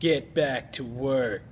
Get back to work.